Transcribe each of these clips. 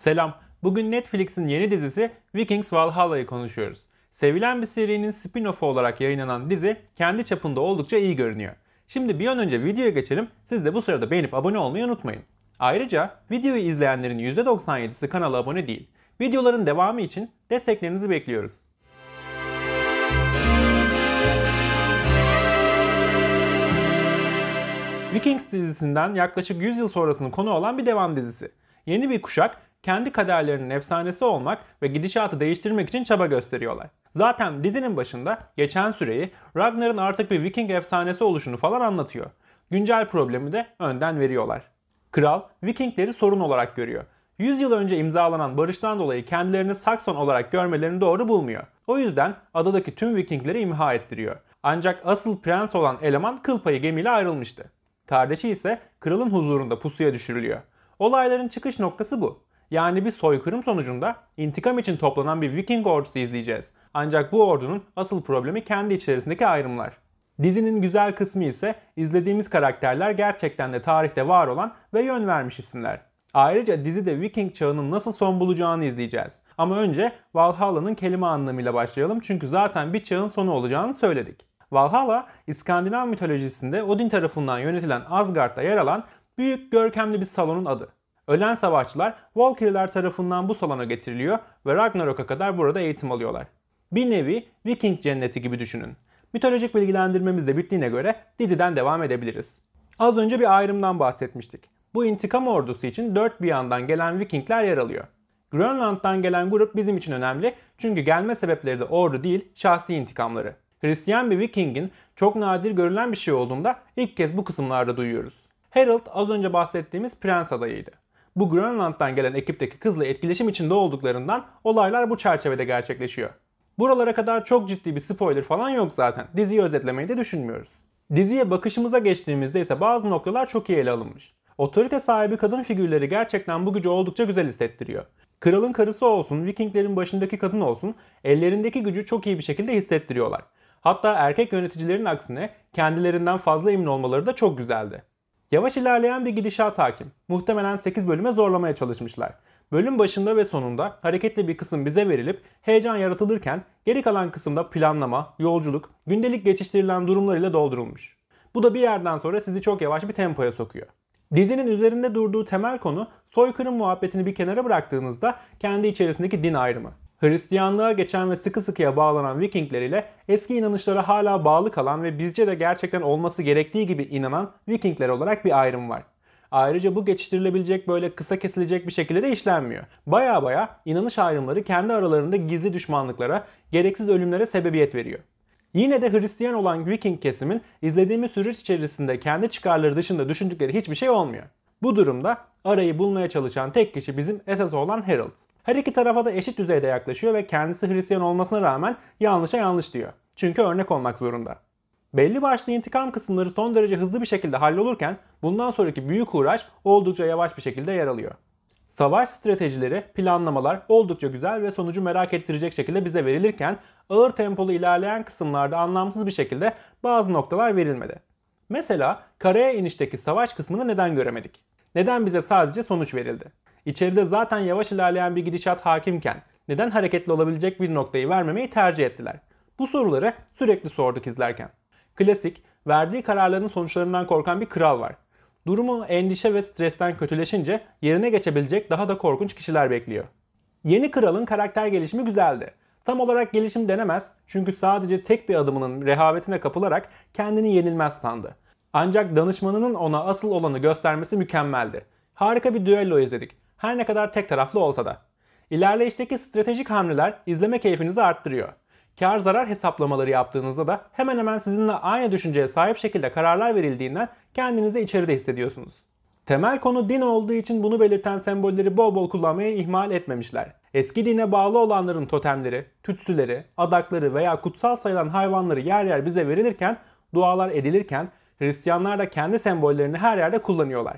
Selam. Bugün Netflix'in yeni dizisi Vikings Valhalla'yı konuşuyoruz. Sevilen bir serinin spin-off'u olarak yayınlanan dizi kendi çapında oldukça iyi görünüyor. Şimdi bir an önce videoya geçelim. Siz de bu sırada beğenip abone olmayı unutmayın. Ayrıca videoyu izleyenlerin %97'si kanala abone değil. Videoların devamı için desteklerinizi bekliyoruz. Vikings dizisinden yaklaşık 100 yıl sonrasının konu olan bir devam dizisi. Yeni bir kuşak kendi kaderlerinin efsanesi olmak ve gidişatı değiştirmek için çaba gösteriyorlar. Zaten dizinin başında geçen süreyi Ragnar'ın artık bir Viking efsanesi oluşunu falan anlatıyor. Güncel problemi de önden veriyorlar. Kral Vikingleri sorun olarak görüyor. 100 yıl önce imzalanan barıştan dolayı kendilerini Sakson olarak görmelerini doğru bulmuyor. O yüzden adadaki tüm Vikingleri imha ettiriyor. Ancak asıl prens olan eleman kıl payı gemiyle ayrılmıştı. Kardeşi ise kralın huzurunda pusuya düşürülüyor. Olayların çıkış noktası bu. Yani bir soykırım sonucunda intikam için toplanan bir Viking ordusu izleyeceğiz. Ancak bu ordunun asıl problemi kendi içerisindeki ayrımlar. Dizinin güzel kısmı ise izlediğimiz karakterler gerçekten de tarihte var olan ve yön vermiş isimler. Ayrıca dizide Viking çağının nasıl son bulacağını izleyeceğiz. Ama önce Valhalla'nın kelime anlamıyla başlayalım çünkü zaten bir çağın sonu olacağını söyledik. Valhalla, İskandinav mitolojisinde Odin tarafından yönetilen Asgard'da yer alan büyük görkemli bir salonun adı. Ölen savaşçılar Valkyrie'ler tarafından bu salona getiriliyor ve Ragnarok'a kadar burada eğitim alıyorlar. Bir nevi Viking cenneti gibi düşünün. Mitolojik bilgilendirmemiz de bittiğine göre diziden devam edebiliriz. Az önce bir ayrımdan bahsetmiştik. Bu intikam ordusu için dört bir yandan gelen Vikingler yer alıyor. Grönland'dan gelen grup bizim için önemli çünkü gelme sebepleri de ordu değil şahsi intikamları. Hristiyan bir Viking'in çok nadir görülen bir şey olduğunda ilk kez bu kısımlarda duyuyoruz. Harold az önce bahsettiğimiz prens adayıydı. Bu Grönland'dan gelen ekipteki kızla etkileşim içinde olduklarından olaylar bu çerçevede gerçekleşiyor. Buralara kadar çok ciddi bir spoiler falan yok zaten. Diziyi özetlemeyi de düşünmüyoruz. Diziye bakışımıza geçtiğimizde ise bazı noktalar çok iyi ele alınmış. Otorite sahibi kadın figürleri gerçekten bu gücü oldukça güzel hissettiriyor. Kralın karısı olsun, Vikinglerin başındaki kadın olsun, ellerindeki gücü çok iyi bir şekilde hissettiriyorlar. Hatta erkek yöneticilerin aksine kendilerinden fazla emin olmaları da çok güzeldi. Yavaş ilerleyen bir gidişat hakim. Muhtemelen 8 bölüme zorlamaya çalışmışlar. Bölüm başında ve sonunda hareketli bir kısım bize verilip heyecan yaratılırken geri kalan kısımda planlama, yolculuk, gündelik geçiştirilen durumlarıyla doldurulmuş. Bu da bir yerden sonra sizi çok yavaş bir tempoya sokuyor. Dizinin üzerinde durduğu temel konu soykırım muhabbetini bir kenara bıraktığınızda kendi içerisindeki din ayrımı. Hristiyanlığa geçen ve sıkı sıkıya bağlanan Vikingler ile eski inanışlara hala bağlı kalan ve bizce de gerçekten olması gerektiği gibi inanan Vikingler olarak bir ayrım var. Ayrıca bu geçiştirilebilecek böyle kısa kesilecek bir şekilde de işlenmiyor. Baya baya inanış ayrımları kendi aralarında gizli düşmanlıklara, gereksiz ölümlere sebebiyet veriyor. Yine de Hristiyan olan Viking kesimin izlediğimiz süreç içerisinde kendi çıkarları dışında düşündükleri hiçbir şey olmuyor. Bu durumda arayı bulmaya çalışan tek kişi bizim esas olan Harold. Her iki tarafa da eşit düzeyde yaklaşıyor ve kendisi Hristiyan olmasına rağmen yanlışa yanlış diyor. Çünkü örnek olmak zorunda. Belli başlı intikam kısımları son derece hızlı bir şekilde hallolurken bundan sonraki büyük uğraş oldukça yavaş bir şekilde yer alıyor. Savaş stratejileri, planlamalar oldukça güzel ve sonucu merak ettirecek şekilde bize verilirken ağır tempolu ilerleyen kısımlarda anlamsız bir şekilde bazı noktalar verilmedi. Mesela karaya inişteki savaş kısmını neden göremedik? Neden bize sadece sonuç verildi? İçeride zaten yavaş ilerleyen bir gidişat hakimken neden hareketli olabilecek bir noktayı vermemeyi tercih ettiler? Bu soruları sürekli sorduk izlerken. Klasik, verdiği kararların sonuçlarından korkan bir kral var. Durumu endişe ve stresten kötüleşince yerine geçebilecek daha da korkunç kişiler bekliyor. Yeni kralın karakter gelişimi güzeldi. Tam olarak gelişim denemez çünkü sadece tek bir adımının rehavetine kapılarak kendini yenilmez sandı. Ancak danışmanının ona asıl olanı göstermesi mükemmeldi. Harika bir düello izledik. Her ne kadar tek taraflı olsa da. İlerleyişteki stratejik hamleler izleme keyfinizi arttırıyor. Kar zarar hesaplamaları yaptığınızda da hemen hemen sizinle aynı düşünceye sahip şekilde kararlar verildiğinden kendinizi içeride hissediyorsunuz. Temel konu din olduğu için bunu belirten sembolleri bol bol kullanmayı ihmal etmemişler. Eski dine bağlı olanların totemleri, tütsüleri, adakları veya kutsal sayılan hayvanları yer yer bize verilirken, dualar edilirken Hristiyanlar da kendi sembollerini her yerde kullanıyorlar.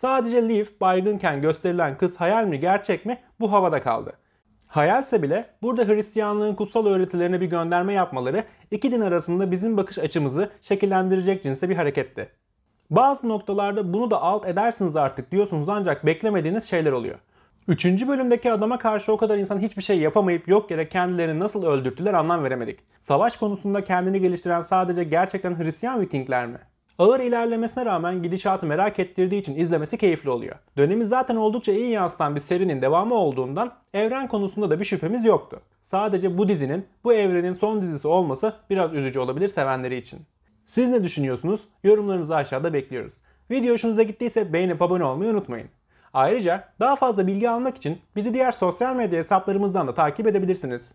Sadece Leaf baygınken gösterilen kız hayal mi gerçek mi bu havada kaldı. Hayalse bile burada Hristiyanlığın kutsal öğretilerine bir gönderme yapmaları iki din arasında bizim bakış açımızı şekillendirecek cinse bir hareketti. Bazı noktalarda bunu da alt edersiniz artık diyorsunuz ancak beklemediğiniz şeyler oluyor. Üçüncü bölümdeki adama karşı o kadar insan hiçbir şey yapamayıp yok yere kendilerini nasıl öldürttüler anlam veremedik. Savaş konusunda kendini geliştiren sadece gerçekten Hristiyan Vikingler mi? Ağır ilerlemesine rağmen gidişatı merak ettirdiği için izlemesi keyifli oluyor. Dönemi zaten oldukça iyi yansıtan bir serinin devamı olduğundan evren konusunda da bir şüphemiz yoktu. Sadece bu dizinin, bu evrenin son dizisi olması biraz üzücü olabilir sevenleri için. Siz ne düşünüyorsunuz? Yorumlarınızı aşağıda bekliyoruz. Video hoşunuza gittiyse beğenip abone olmayı unutmayın. Ayrıca daha fazla bilgi almak için bizi diğer sosyal medya hesaplarımızdan da takip edebilirsiniz.